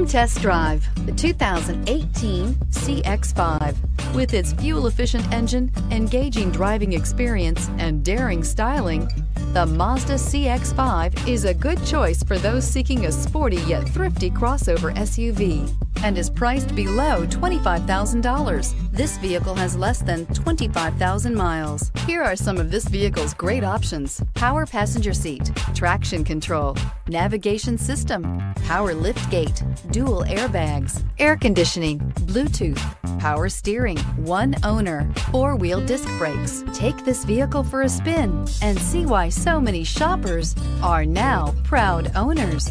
Come test drive the 2018 CX5. With its fuel efficient engine, engaging driving experience, and daring styling, the Mazda CX5 is a good choice for those seeking a sporty yet thrifty crossover SUV and is priced below $25,000. This vehicle has less than 25,000 miles. Here are some of this vehicle's great options. Power passenger seat, traction control, navigation system, power lift gate, dual airbags, air conditioning, Bluetooth, power steering, one owner, four-wheel disc brakes. Take this vehicle for a spin and see why so many shoppers are now proud owners.